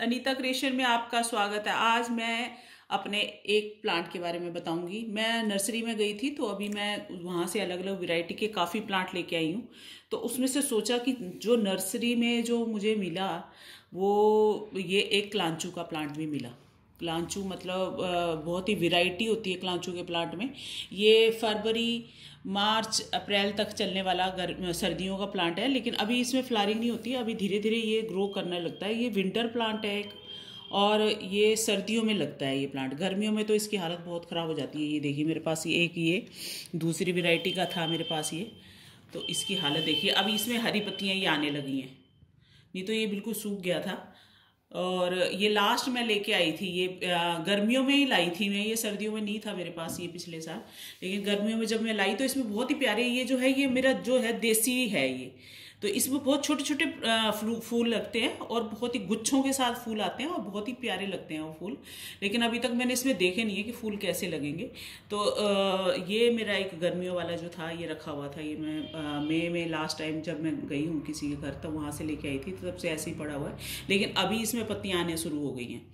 Anita creation में आपका स्वागत है। आज मैं अपने एक प्लांट के बारे में बताऊँगी। मैं नर्सरी में गई थी तो अभी मैं वहाँ से अलग अलग वैरायटी के काफ़ी प्लांट लेके आई हूँ। तो उसमें से सोचा कि जो नर्सरी में जो मुझे मिला, वो ये एक क्लांचू का प्लांट भी मिला। क्लांचू मतलब बहुत ही वैरायटी होती है क्लांचू के प्लांट में। ये फरवरी, मार्च, अप्रैल तक चलने वाला गर, सर्दियों का प्लांट है, लेकिन अभी इसमें फ्लारिंग नहीं होती, अभी धीरे धीरे ये ग्रो करने लगता है। ये विंटर प्लांट है एक, और ये सर्दियों में लगता है ये प्लांट गर्मियों में तो इसकी हालत बहुत ख़राब हो जाती है। ये देखिए मेरे पास ये एक ये, दूसरी वैरायटी का था मेरे पास ये तो इसकी हालत देखिए। अभी इसमें हरी पत्तियाँ ये आने लगी हैं। नहीं तो ये बिल्कुल सूख गया था। और ये लास्ट मैं लेके आई थी, ये गर्मियों में ही लाई थी मैं, ये सर्दियों में नहीं था मेरे पास ये पिछले साल, लेकिन गर्मियों में जब मैं लाई तो इसमें बहुत ही प्यारे, ये जो है, ये मेरा जो है देसी है ये। तो इसमें बहुत छोटे छोटे फूल लगते हैं और बहुत ही गुच्छों के साथ फूल आते हैं और बहुत ही प्यारे लगते हैं वो फूल। लेकिन अभी तक मैंने इसमें देखे नहीं है कि फूल कैसे लगेंगे। तो ये मेरा एक गर्मियों वाला जो था, ये रखा हुआ था, ये मैं मई में लास्ट टाइम जब मैं गई हूँ किसी के घर, तब वहाँ से लेके आई थी तब से ऐसे ही पड़ा हुआ है। लेकिन अभी इसमें पत्तियाँ आने शुरू हो गई हैं।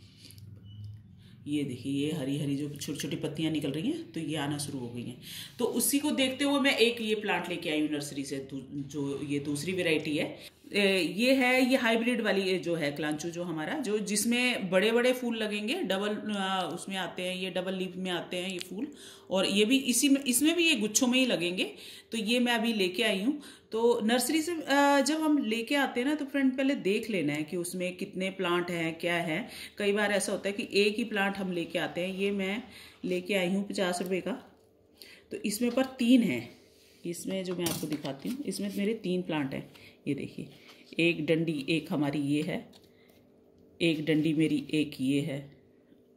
ये देखिए, ये हरी हरी जो छोटी छोटी पत्तियाँ निकल रही हैं तो ये आना शुरू हो गई हैं। तो उसी को देखते हुए मैं एक ये प्लांट लेके आई हूँ नर्सरी से जो ये दूसरी वेराइटी है। ये है, ये हाइब्रिड वाली जो है क्लांचू जो हमारा, जो जिसमें बड़े बड़े फूल लगेंगे डबल उसमें आते हैं, ये डबल लीफ में आते हैं ये फूल, और ये भी इसी में, इसमें भी ये गुच्छों में ही लगेंगे तो ये मैं अभी लेके आई हूँ। तो नर्सरी से जब हम लेके आते हैं ना तो फ्रेंड पहले देख लेना है कि उसमें कितने प्लांट हैं, क्या है। कई बार ऐसा होता है कि एक ही प्लांट हम लेके आते हैं, ये मैं लेके आई हूँ पचास रुपये का। तो इसमें पर तीन है, इसमें जो मैं आपको दिखाती हूँ, इसमें मेरे तीन प्लांट हैं। ये देखिए, एक डंडी, एक हमारी ये है, एक डंडी मेरी, एक ये है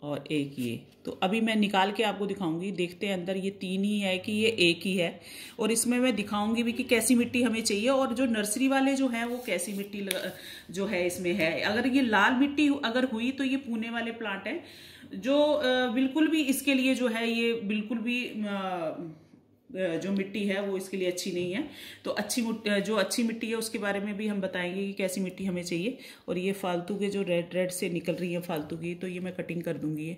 और एक ये। तो अभी मैं निकाल के आपको दिखाऊँगी, देखते हैं अंदर ये तीन ही है कि ये एक ही है। और इसमें मैं दिखाऊँगी भी कि कैसी मिट्टी हमें चाहिए और जो नर्सरी वाले जो हैं, वो कैसी मिट्टी जो है इसमें है। अगर ये लाल मिट्टी अगर हुई तो ये पुणे वाले प्लांट हैं, जो बिल्कुल भी इसके लिए जो है, ये बिल्कुल भी जो मिट्टी है, वो इसके लिए अच्छी नहीं है। तो अच्छी जो अच्छी मिट्टी है, उसके बारे में भी हम बताएँगे कि कैसी मिट्टी हमें चाहिए। और ये फालतू के जो रेड रेड से निकल रही है, फालतू की तो ये मैं कटिंग कर दूँगी ये।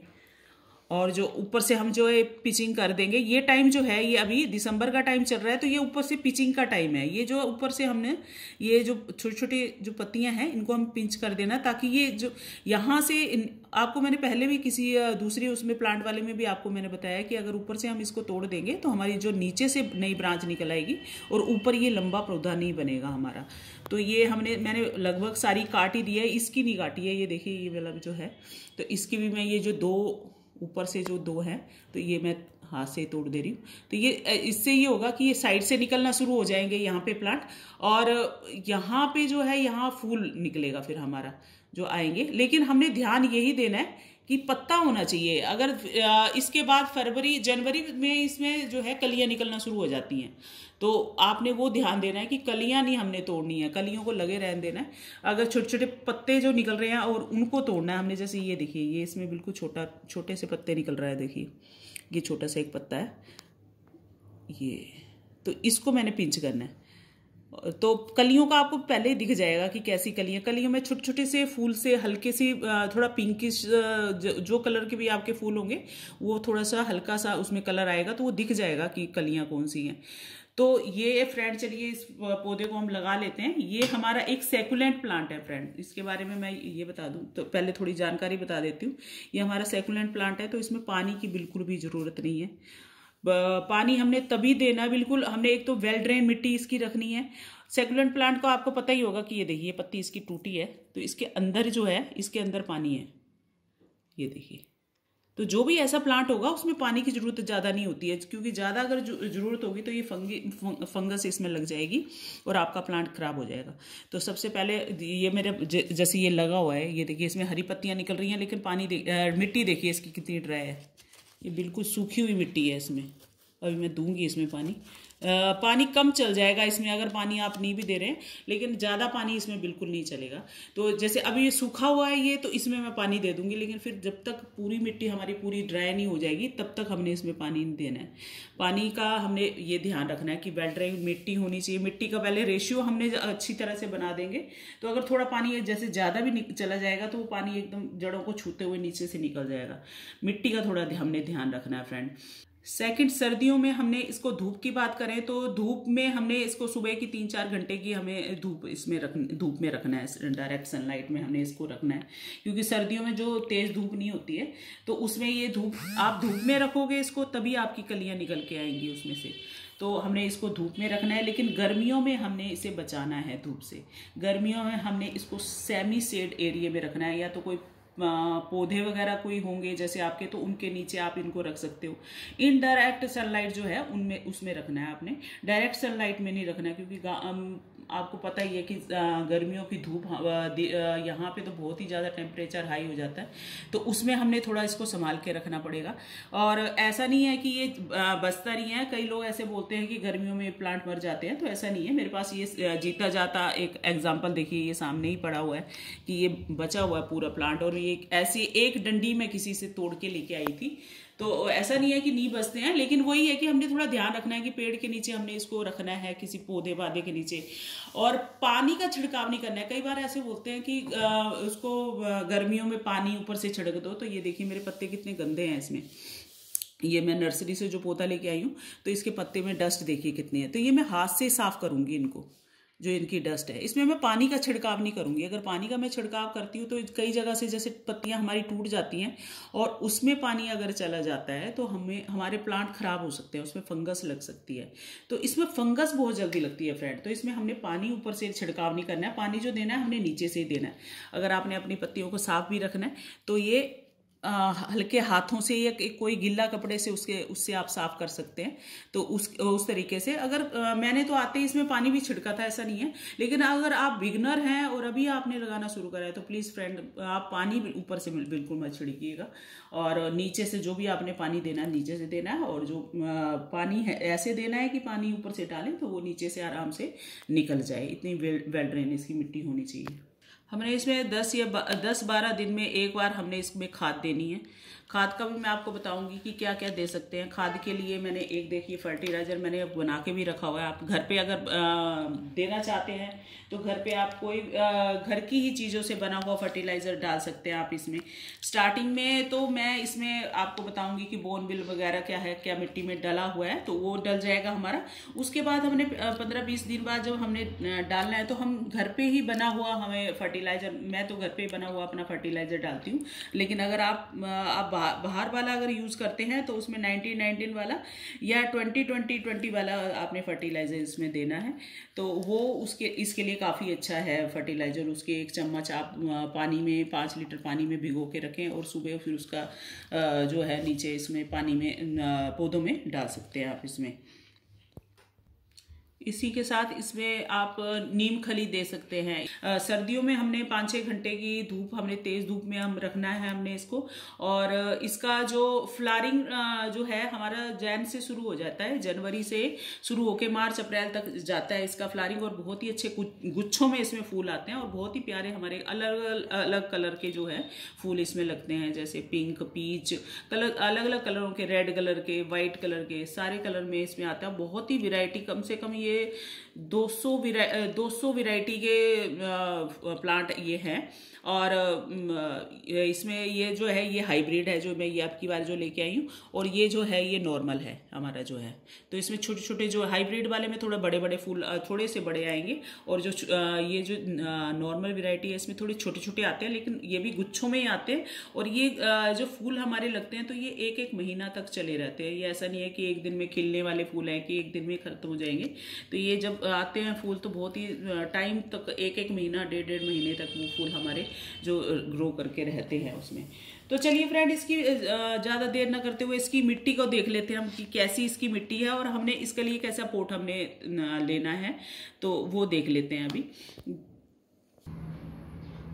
और जो ऊपर से हम जो है पिचिंग कर देंगे ये टाइम जो है ये अभी दिसंबर का टाइम चल रहा है तो ये ऊपर से पिचिंग का टाइम है। ये जो ऊपर से हमने ये जो छोटे छोटी जो पत्तियाँ हैं इनको हम पिंच कर देना ताकि ये जो यहाँ से इन, आपको मैंने पहले भी किसी दूसरी उसमें प्लांट वाले में भी आपको मैंने बताया कि अगर ऊपर से हम इसको तोड़ देंगे तो हमारी जो नीचे से नई ब्रांच निकल आएगी और ऊपर ये लंबा पौधा नहीं बनेगा हमारा। तो ये हमने मैंने लगभग सारी काट ही दी है इसकी नहीं काटी है ये देखिए ये वाला जो है। तो इसकी भी मैं ये जो दो ऊपर से जो दो है तो ये मैं हाथ से तोड़ दे रही हूँ। तो ये इससे ये होगा कि ये साइड से निकलना शुरू हो जाएँगे यहाँ पे प्लांट और यहाँ पे जो है, यहाँ फूल निकलेगा फिर हमारा, जो आएँगे। लेकिन हमने ध्यान यही देना है कि पत्ता होना चाहिए। अगर इसके बाद फरवरी, जनवरी में इसमें जो है कलियाँ निकलना शुरू हो जाती हैं। तो आपने वो ध्यान देना है कि कलियाँ नहीं हमने तोड़नी है। कलियों को लगे रहने देना है। अगर छोटे छोटे पत्ते जो निकल रहे हैं और उनको तोड़ना है, हमने जैसे ये देखिए, ये इसमें बिल्कुल छोटा, छोटे से पत्ते निकल रहा है, देखिए। ये छोटा सा एक पत्ता है। ये तो इसको मैंने पिंच करना है। तो कलियों का आपको पहले ही दिख जाएगा कि कैसी कलियाँ कलियों में छोटे छोटे से फूल से, हल्के से थोड़ा पिंकिश जो कलर के भी आपके फूल होंगे, वो थोड़ा सा हल्का सा उसमें कलर आएगा तो वो दिख जाएगा कि कलियाँ कौन सी हैं। तो ये फ्रेंड चलिए इस पौधे को हम लगा लेते हैं। ये हमारा एक सेकुलेंट प्लांट है फ्रेंड इसके बारे में मैं ये बता दूँ तो पहले थोड़ी जानकारी बता देती हूँ। ये हमारा सेकुलेंट प्लांट है तो इसमें पानी की बिल्कुल भी ज़रूरत नहीं है। पानी हमने तभी देना बिल्कुल हमने एक तो वेल ड्रेन मिट्टी इसकी रखनी है। सेकुलेंट प्लांट को आपको पता ही होगा कि ये देखिए पत्ती इसकी टूटी है तो इसके अंदर जो है इसके अंदर पानी है। ये देखिए। तो जो भी ऐसा प्लांट होगा उसमें पानी की ज़रूरत ज़्यादा नहीं होती है क्योंकि ज़्यादा अगर ज़रूरत होगी तो ये फंगी फंगस इसमें लग जाएगी और आपका प्लांट खराब हो जाएगा। तो सबसे पहले ये मेरे जैसे ये लगा हुआ है ये देखिए इसमें हरी पत्तियाँ निकल रही हैं लेकिन पानी दे, मिट्टी देखिए इसकी कितनी ड्राई है। ये बिल्कुल सूखी हुई मिट्टी है इसमें। अभी मैं दूँगी इसमें पानी। पानी कम चल जाएगा इसमें, अगर पानी आप नहीं भी दे रहे हैं, लेकिन ज़्यादा पानी इसमें बिल्कुल नहीं चलेगा। तो जैसे अभी ये सूखा हुआ है ये तो इसमें मैं पानी दे दूँगी, लेकिन फिर जब तक पूरी मिट्टी हमारी पूरी ड्राई नहीं हो जाएगी, तब तक हमने इसमें पानी नहीं देना है। पानी का हमने ये ध्यान रखना है कि वेल ड्राई मिट्टी होनी चाहिए। मिट्टी का पहले रेशियो हमने अच्छी तरह से बना देंगे। तो अगर थोड़ा पानी जैसे ज़्यादा भी चला जाएगा तो वो पानी एकदम जड़ों को छूते हुए नीचे से निकल जाएगा। मिट्टी का थोड़ा हमने ध्यान रखना है फ्रेंड सेकंड सर्दियों में हमने इसको धूप की बात करें तो धूप में हमने इसको सुबह की तीन चार घंटे की हमें धूप इसमें रख धूप में रखना है डायरेक्ट सनलाइट में हमने इसको रखना है। क्योंकि सर्दियों में जो तेज़ धूप नहीं होती है तो उसमें ये धूप, आप धूप में रखोगे इसको, तभी आपकी कलियाँ निकल के आएँगी उसमें से। तो हमने इसको धूप में रखना है, लेकिन गर्मियों में हमने इसे बचाना है धूप से। गर्मियों में हमने इसको सेमी सेड एरिया में रखना है, या तो कोई पौधे वगैरह कोई होंगे जैसे आपके तो उनके नीचे आप इनको रख सकते हो। इनडायरेक्ट सनलाइट जो है, उनमें, उसमें रखना है आपने। डायरेक्ट सनलाइट में नहीं रखना है क्योंकि आपको पता ही है कि गर्मियों की धूप यहाँ पे तो बहुत ही ज़्यादा टेम्परेचर हाई हो जाता है। तो उसमें हमने थोड़ा इसको संभाल के रखना पड़ेगा। और ऐसा नहीं है कि ये बसता नहीं है। कई लोग ऐसे बोलते हैं कि गर्मियों में प्लांट मर जाते हैं तो ऐसा नहीं है। मेरे पास ये जीता जाता एक एग्ज़ाम्पल देखिए, ये सामने ही पड़ा हुआ है कि ये बचा हुआ है पूरा प्लांट और ये ऐसी एक डंडी में किसी से तोड़ के लेके आई थी। तो ऐसा नहीं है कि नहीं बसते हैं, लेकिन वही है कि हमने थोड़ा ध्यान रखना है कि पेड़ के नीचे हमने इसको रखना है, किसी पौधे वादे के नीचे। और पानी का छिड़काव नहीं करना है। कई बार ऐसे बोलते हैं कि उसको गर्मियों में पानी ऊपर से छिड़क दो तो ये देखिए मेरे पत्ते कितने गंदे हैं इसमें। ये मैं नर्सरी से जो पौधा लेके आई हूँ तो इसके पत्ते में डस्ट देखिए कितने है। तो ये मैं हाथ से साफ़ करूँगी इनको। जो इनकी डस्ट है। इसमें मैं पानी का छिड़काव नहीं करूँगी। अगर पानी का मैं छिड़काव करती हूँ तो कई जगह से जैसे पत्तियाँ हमारी टूट जाती हैं और उसमें पानी अगर चला जाता है तो हमें, हमारे प्लांट खराब हो सकते हैं, उसमें फंगस लग सकती है। तो इसमें फंगस बहुत जल्दी लगती है फ्रेंड। तो इसमें हमने पानी ऊपर से छिड़काव नहीं करना है। पानी जो देना है, हमने नीचे से ही देना है। अगर आपने अपनी पत्तियों को साफ़ भी रखना है तो ये हल्के हाथों से या कोई गिल्ला कपड़े से उसके उससे आप साफ़ कर सकते हैं। तो उस उस तरीके से। अगर आ, मैंने तो आते ही इसमें पानी भी छिड़का था ऐसा नहीं है। लेकिन अगर आप बिगनर हैं और अभी आपने लगाना शुरू करा है तो प्लीज़ फ्रेंड आप पानी ऊपर से बिल्कुल मत छिड़किएगा। और नीचे से जो भी आपने पानी देना है नीचे से देना है। और जो आ, पानी है ऐसे देना है कि पानी ऊपर से डालें तो वो नीचे से आराम से निकल जाए। इतनी वेल वेल ड्रेनेज की मिट्टी होनी चाहिए। हमने इसमें दस या दस बारह दिन में एक बार हमने इसमें खाद देनी है। खाद का भी मैं आपको बताऊँगी कि क्या क्या दे सकते हैं। खाद के लिए मैंने एक देखिए फर्टिलाइज़र मैंने बना के भी रखा हुआ है। आप घर पे अगर देना चाहते हैं तो घर पे आप कोई घर की ही चीज़ों से बना हुआ फर्टिलाइज़र डाल सकते हैं आप इसमें। स्टार्टिंग में तो मैं इसमें आपको बताऊँगी कि बोन बिल वगैरह क्या है, क्या मिट्टी में डला हुआ है तो वो डल जाएगा हमारा। उसके बाद हमने पंद्रह बीस दिन बाद जब हमने डालना है तो हम घर पे ही बना हुआ हमें फर्टिलाइज़र मैं तो घर पे ही बना हुआ अपना फर्टिलाइज़र डालती हूँ। लेकिन अगर आप आप बाहर वाला अगर यूज़ करते हैं तो उसमें नाइनटीन नाइनटीन वाला या ट्वेंटी ट्वेंटी ट्वेंटी वाला आपने फर्टिलाइज़र इसमें देना है। तो वो उसके, इसके लिए काफ़ी अच्छा है फर्टिलाइज़र उसके एक चम्मच आप पानी में पाँच लीटर पानी में भिगो के रखें और सुबह फिर उसका जो है नीचे इसमें पानी में पौधों में डाल सकते हैं आप इसमें। इसी के साथ इसमें आप नीम खली दे सकते हैं। सर्दियों में हमने पाँच छः घंटे की धूप, हमने तेज़ धूप में हम रखना है हमने इसको। और इसका जो फ्लारिंग जो है हमारा जैन से शुरू हो जाता है, जनवरी से शुरू होकर मार्च, अप्रैल तक जाता है इसका फ्लारिंग और बहुत ही अच्छे गुच्छों में इसमें फूल आते हैं और बहुत ही प्यारे हमारे अलग अलग कलर के जो है फूल इसमें लगते हैं, जैसे पिंक, पीच, कलर अलग अलग कलरों के, रेड कलर के वाइट कलर के, सारे कलर में इसमें आता है। बहुत ही वेराइटी कम से कम ये 200 सौ 200 वेराइटी के प्लांट ये हैं। और इसमें ये जो है, ये हाइब्रिड है जो मैं ये आपकी बार जो लेके आई हूँ और ये जो है, ये नॉर्मल है हमारा जो है। तो इसमें छोटे छोटे जो हाइब्रिड वाले में थोड़ा बड़े बड़े फूल थोड़े से बड़े आएँगे और जो ये जो नॉर्मल वेराइटी है, इसमें थोड़े छोटे छोटे आते हैं लेकिन ये भी गुच्छों में ही आते हैं और ये जो फूल हमारे लगते हैं तो ये एक एक महीना तक चले रहते हैं। ये ऐसा नहीं है कि एक दिन में खिलने वाले फूल हैं कि एक दिन में खत्म हो जाएँगे। तो ये जब आते हैं फूल तो बहुत ही टाइम तक एक एक महीना डेढ़ डेढ़ महीने तक वो फूल हमारे जो ग्रो करके रहते हैं उसमें। तो चलिए फ्रेंड इसकी ज़्यादा देर ना करते हुए इसकी मिट्टी को देख लेते हैं हम कि कैसी इसकी मिट्टी है और हमने इसके लिए कैसा पोट हमने लेना है। तो वो देख लेते हैं अभी।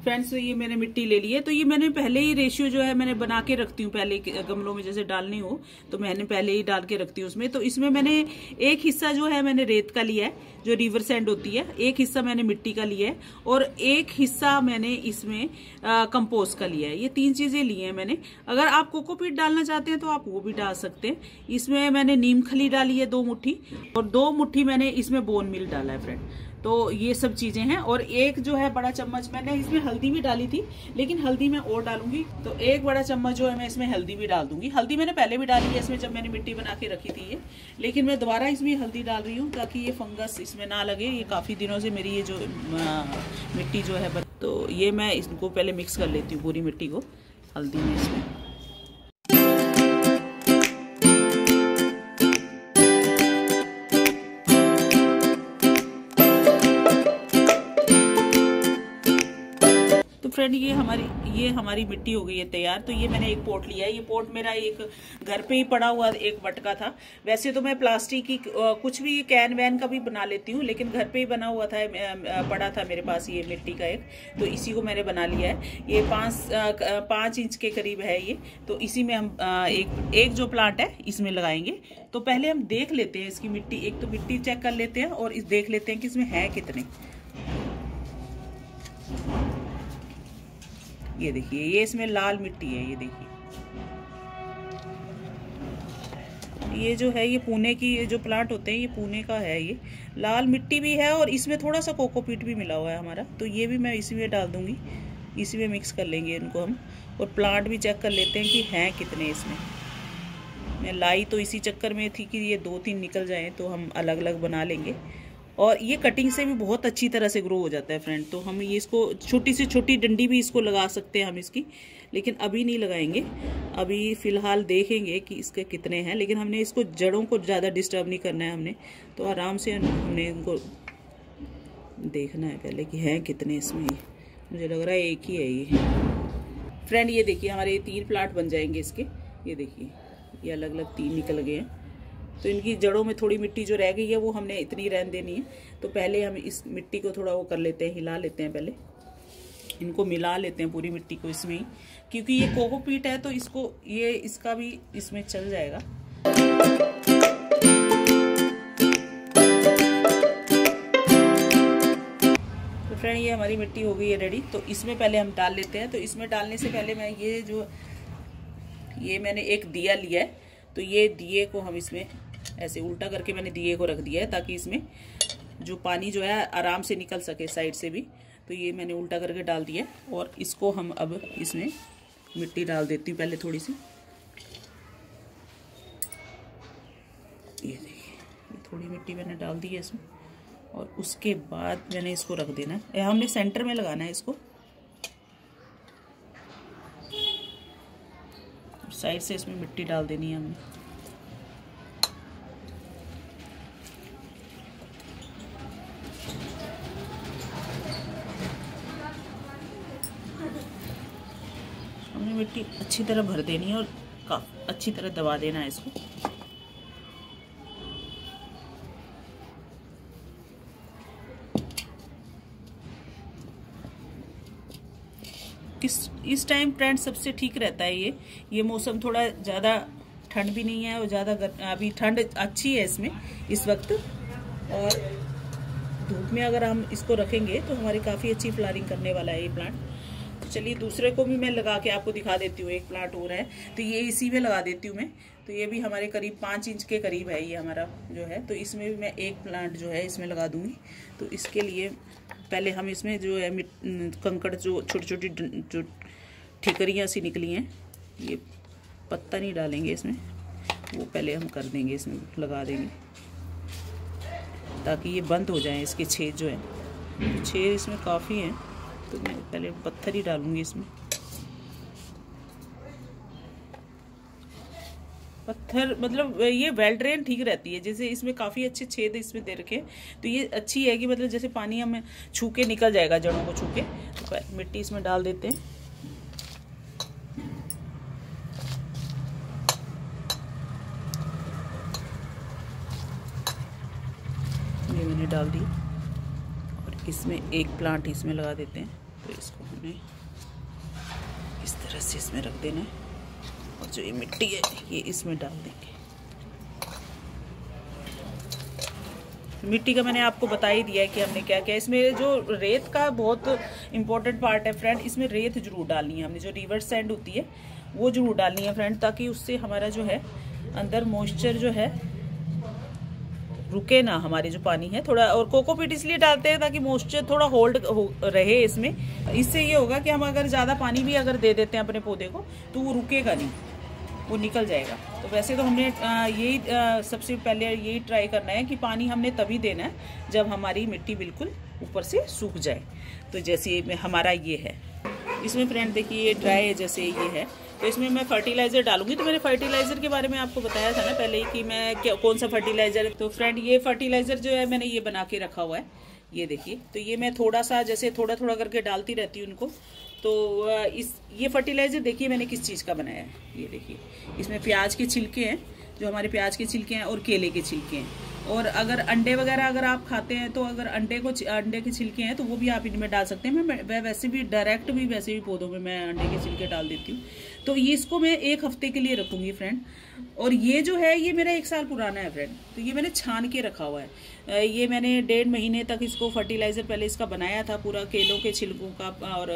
फ्रेंड्स ये मैंने मिट्टी ले ली है। तो ये मैंने पहले ही रेशियो जो है मैंने बना के रखती हूँ, पहले गमलों में जैसे डालनी हो तो मैंने पहले ही डाल के रखती हूँ उसमें। तो इसमें मैंने एक हिस्सा जो है मैंने रेत का लिया है, जो रिवर सैंड होती है, एक हिस्सा मैंने मिट्टी का लिया है और एक हिस्सा मैंने इसमें कंपोस्ट का लिया है। ये तीन चीज़ें ली हैं मैंने। अगर आप कोकोपीट डालना चाहते हैं तो आप वो भी डाल सकते हैं। इसमें मैंने नीम खली डाली है, दो मुट्ठी, और दो मुट्ठी मैंने इसमें बोन मिल डाला है फ्रेंड तो ये सब चीज़ें हैं और एक जो है बड़ा चम्मच मैंने इसमें हल्दी भी डाली थी, लेकिन हल्दी मैं और डालूँगी। तो एक बड़ा चम्मच जो है मैं इसमें हल्दी भी डाल दूँगी। हल्दी मैंने पहले भी डाली है इसमें जब मैंने मिट्टी बना के रखी थी ये, लेकिन मैं दोबारा इसमें हल्दी डाल रही हूँ ताकि ये फंगस इसमें ना लगे। ये काफ़ी दिनों से मेरी ये जो मिट्टी जो है तो ये मैं इसको पहले मिक्स कर लेती हूँ पूरी मिट्टी को, हल्दी में इसमें। फ्रेंड ये हमारी ये हमारी मिट्टी हो गई है तैयार तो ये मैंने एक पोट लिया है। ये पोट मेरा एक घर पे ही पड़ा हुआ, एक मटका था। वैसे तो मैं प्लास्टिक की कुछ भी कैन वैन का भी बना लेती हूँ, लेकिन घर पे ही बना हुआ था पड़ा था मेरे पास ये मिट्टी का एक तो इसी को मैंने बना लिया है। ये पाँच पाँच इंच के करीब है ये तो इसी में हम एक एक जो प्लांट है, इसमें लगाएँगे। तो पहले हम देख लेते हैं इसकी मिट्टी, एक तो मिट्टी चेक कर लेते हैं और देख लेते हैं कि इसमें है कितने। ये देखिए, ये इसमें लाल मिट्टी है, ये देखिए। ये जो है, ये पुणे की जो प्लांट होते हैं, ये पुणे का है ये। लाल मिट्टी भी है और इसमें थोड़ा सा कोकोपीट भी मिला हुआ है हमारा तो ये भी मैं इसी में डाल दूँगी। इसी में मिक्स कर लेंगे इनको हम और प्लांट भी चेक कर लेते हैं कि हैं कितने इसमें। मैं लाई तो इसी चक्कर में थी कि ये दो तीन निकल जाएँ तो हम अलग अलग बना लेंगे। और ये कटिंग से भी बहुत अच्छी तरह से ग्रो हो जाता है फ्रेंड तो हम ये इसको छोटी सी छोटी डंडी भी इसको लगा सकते हैं हम इसकी, लेकिन अभी नहीं लगाएँगे. अभी फ़िलहाल देखेंगे कि इसके कितने हैं, लेकिन हमने इसको जड़ों को ज़्यादा डिस्टर्ब नहीं करना है हमने. तो आराम से हमने इनको देखना है पहले कि हैं कितने इसमें. मुझे लग रहा है एक ही है ये. फ्रेंड ये देखिए, हमारे तीन प्लाट बन जाएँगे इसके. ये देखिए, ये अलग अलग तीन निकल गए हैं. तो इनकी जड़ों में थोड़ी मिट्टी जो रह गई है, वो हमने इतनी रहन देनी है। तो पहले हम इस मिट्टी को थोड़ा वो कर लेते हैं, हिला लेते हैं पहले। इनको मिला लेते हैं पूरी मिट्टी को इसमें ही। क्योंकि ये कोकोपीट है तो इसको, ये, इसका भी इसमें चल जाएगा। तो फ्रेंड, ये हमारी मिट्टी हो गई है रेडी तो इसमें पहले हम डाल लेते हैं। तो इसमें डालने से पहले मैं ये जो, ये मैंने एक दिया लिया है। तो ये दिए को हम इसमें ऐसे उल्टा करके मैंने दिए को रख दिया है ताकि इसमें जो पानी जो है आराम से निकल सके साइड से भी। तो ये मैंने उल्टा करके डाल दिया और इसको हम अब इसमें मिट्टी डाल देती हूँ पहले थोड़ी सी। ये देखिए थोड़ी मिट्टी मैंने डाल दी है इसमें और उसके बाद मैंने इसको रख देना है। हमने सेंटर में लगाना है इसको। साइड से इसमें मिट्टी डाल देनी है हमने हमने मिट्टी अच्छी तरह भर देनी है और काफ़ी, अच्छी तरह दबा देना है इसको। इस टाइम ट्रेंड सबसे ठीक रहता है ये। ये मौसम थोड़ा ज़्यादा ठंड भी नहीं है और ज़्यादा अभी ठंड अच्छी है इसमें, इस वक्त। और धूप में अगर हम इसको रखेंगे तो हमारी काफ़ी अच्छी फ्लारिंग करने वाला है ये प्लांट तो चलिए दूसरे को भी मैं लगा के आपको दिखा देती हूँ, एक प्लांट रहा है तो ये इसी में लगा देती हूँ मैं। तो ये भी हमारे करीब पाँच इंच के करीब है, ये हमारा जो है। तो इसमें भी मैं एक प्लांट जो है इसमें लगा दूँगी। तो इसके लिए पहले हम इसमें जो है कंकड़ जो छोटी छोटी जो ठिकरियाँ सी निकली हैं, ये पत्ता नहीं डालेंगे इसमें। वो पहले हम कर देंगे, इसमें लगा देंगे, ताकि ये बंद हो जाए, इसके छेद जो है। छेद इसमें काफ़ी हैं। तो मैं पहले पत्थर ही डालूँगी इसमें। पत्थर मतलब ये वेल ड्रेन ठीक रहती है, जैसे इसमें काफ़ी अच्छे छेद इसमें दे रखे तो ये अच्छी है कि मतलब जैसे पानी हमें छू के निकल जाएगा, जड़ों को छू के तो मिट्टी इसमें डाल देते हैं। ये मैंने डाल दी। इसमें एक प्लांट इसमें लगा देते हैं। तो इसको हमें इस तरह से इसमें रख देना है। और जो ये मिट्टी है, ये इसमें डाल देंगे। मिट्टी का मैंने आपको बता ही दिया है कि हमने क्या किया। इसमें जो रेत का बहुत इम्पोर्टेंट पार्ट है फ्रेंड इसमें रेत ज़रूर डालनी है हमने। जो रिवर सैंड होती है, वो ज़रूर डालनी है फ्रेंड ताकि उससे हमारा जो है, अंदर मॉइस्चर जो है रुके ना हमारे जो पानी है थोड़ा और कोकोपीट इसलिए डालते हैं ताकि मॉइस्चर थोड़ा होल्ड हो, रहे इसमें। इससे ये होगा कि हम अगर ज़्यादा पानी भी अगर दे देते हैं अपने पौधे को तो वो रुकेगा नहीं वो निकल जाएगा। तो वैसे तो हमने यही सबसे पहले यही ट्राई करना है कि पानी हमने तभी देना है जब हमारी मिट्टी बिल्कुल ऊपर से सूख जाए। तो जैसे हमारा ये है। इसमें फ्रेंड देखिए, ये ड्राई जैसे ये है। तो इसमें मैं फर्टिलाइज़र डालूँगी। तो मैंने फर्टिलाइज़र के बारे में आपको बताया था ना पहले कि मैं क्या, कौन सा फर्टिलाइज़र तो फ्रेंड ये फर्टिलाइज़र जो है मैंने ये बना के रखा हुआ है। ये देखिए तो ये मैं थोड़ा सा जैसे थोड़ा थोड़ा करके डालती रहती हूँ उनको तो इस, ये फर्टिलाइज़र देखिए मैंने किस चीज़ का बनाया है। ये देखिए, इसमें प्याज के छिलके हैं, जो हमारे प्याज के छिलके हैं और केले के छिलके हैं। और अगर अंडे वगैरह अगर आप खाते हैं तो अगर अंडे को अंडे के छिलके हैं तो वो भी आप इनमें डाल सकते हैं। मैं वह वैसे भी डायरेक्ट भी वैसे भी पौधों में मैं अंडे के छिलके डाल देती हूँ। तो ये इसको मैं एक हफ़्ते के लिए रखूँगी फ्रेंड और ये जो है, ये मेरा एक साल पुराना है फ्रेंड तो ये मैंने छान के रखा हुआ है। ये मैंने डेढ़ महीने तक इसको फर्टिलाइज़र पहले इसका बनाया था, पूरा केलों के छिलकों का और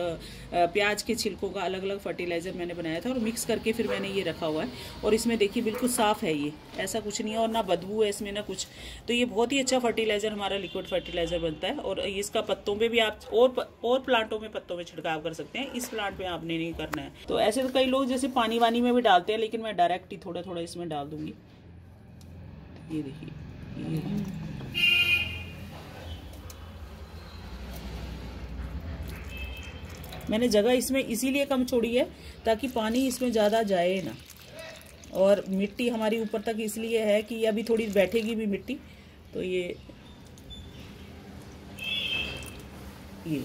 प्याज के छिलकों का अलग अलग फर्टिलाइज़र मैंने बनाया था और मिक्स करके फिर मैंने ये रखा हुआ है। और इसमें देखिए बिल्कुल साफ़ है ये, ऐसा कुछ नहीं है और ना बदबू है इसमें ना कुछ। तो ये बहुत ही अच्छा फर्टिलाइज़र हमारा लिक्विड फर्टिलाइज़र बनता है और इसका पत्तों पे भी आप और और प्लांटों में पत्तों में छिड़काव कर सकते हैं, इस प्लांट में आपने नहीं करना है। तो ऐसे तो कई लोग जैसे पानी वानी में भी डालते हैं, लेकिन मैं डायरेक्ट ही थोड़ा थोड़ा इसमें डाल दूँगी। ये देखिए मैंने जगह इसमें इसीलिए कम छोड़ी है ताकि पानी इसमें ज़्यादा जाए ना। और मिट्टी हमारी ऊपर तक इसलिए है कि अभी थोड़ी बैठेगी भी मिट्टी तो ये ये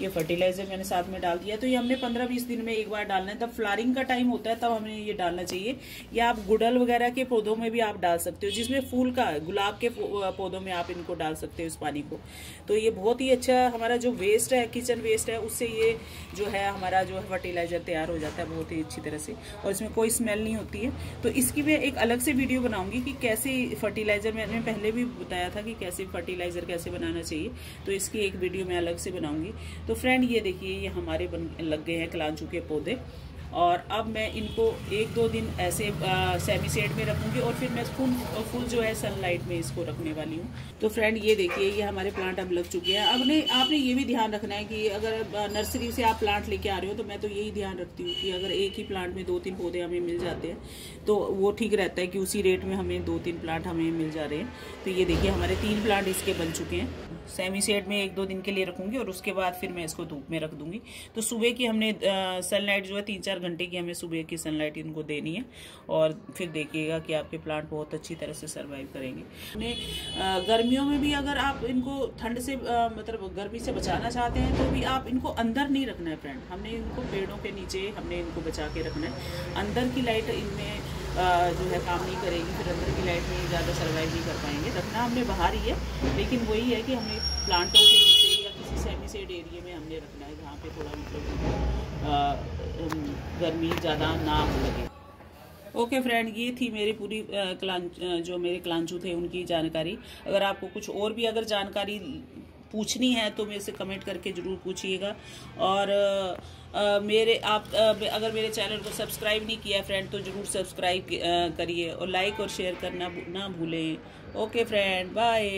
ये फर्टिलाइज़र मैंने साथ में डाल दिया। तो ये हमने 15-20 दिन में एक बार डालना है। तब फ्लारिंग का टाइम होता है, तब हमें ये डालना चाहिए। या आप गुडल वगैरह के पौधों में भी आप डाल सकते हो, जिसमें फूल का, गुलाब के पौधों में आप इनको डाल सकते हो इस पानी को। तो ये बहुत ही अच्छा हमारा जो वेस्ट है किचन वेस्ट है, उससे ये जो है, हमारा जो है फर्टिलाइज़र तैयार हो जाता है बहुत ही अच्छी तरह से। और इसमें कोई स्मेल नहीं होती है। तो इसकी मैं एक अलग से वीडियो बनाऊँगी कि कैसे फर्टिलाइज़र मैंने पहले भी बताया था कि कैसे फर्टिलाइज़र कैसे बनाना चाहिए। तो इसकी एक वीडियो मैं अलग से बनाऊँगी। तो फ्रेंड ये देखिए ये हमारे बन लग गए हैं कलांचू के पौधे। और अब मैं इनको एक दो दिन ऐसे सेमी सेड में रखूँगी और फिर मैं फुल फुल जो है सनलाइट में इसको रखने वाली हूँ। तो फ्रेंड ये देखिए, ये हमारे प्लांट अब लग चुके हैं। अब ने आपने ये भी ध्यान रखना है कि अगर नर्सरी से आप प्लांट लेके आ रहे हो तो मैं तो यही ध्यान रखती हूँ कि अगर एक ही प्लांट में दो तीन पौधे हमें मिल जाते हैं तो वो ठीक रहता है कि उसी रेट में हमें दो तीन प्लांट हमें मिल जा रहे हैं। तो ये देखिए, हमारे तीन प्लांट इसके बन चुके हैं। सेमी सेड में एक दो दिन के लिए रखूँगी और उसके बाद फिर मैं इसको धूप में रख दूँगी। तो सुबह की हमने सनलाइट जो है तीन चार घंटे की हमें सुबह की सनलाइट इनको देनी है और फिर देखिएगा कि आपके प्लांट बहुत अच्छी तरह से सर्वाइव करेंगे। हमने गर्मियों में भी अगर आप इनको ठंड से मतलब गर्मी से बचाना चाहते हैं तो भी आप इनको अंदर नहीं रखना है फ्रेंड हमने इनको पेड़ों के नीचे, हमने इनको बचा के रखना है। अंदर की लाइट इनमें जो है काम नहीं करेगी, फिर अंदर की लाइट में ज़्यादा सर्वाइव नहीं कर पाएँगे। रखना हमने बाहर ही है, लेकिन वही है कि हमें प्लांटों के नीचे सेमी सेड एरिए में हमने रखना है जहाँ पे थोड़ा मतलब गर्मी ज़्यादा ना लगे। ओके फ्रेंड ये थी मेरी पूरी क्लां जो मेरे क्लांचू थे उनकी जानकारी। अगर आपको कुछ और भी अगर जानकारी पूछनी है तो मेरे से कमेंट करके ज़रूर पूछिएगा। और आ, मेरे आप आ, अगर मेरे चैनल को सब्सक्राइब नहीं किया फ्रेंड तो ज़रूर सब्सक्राइब करिए और लाइक और शेयर करना ना भूलें। Okay friend bye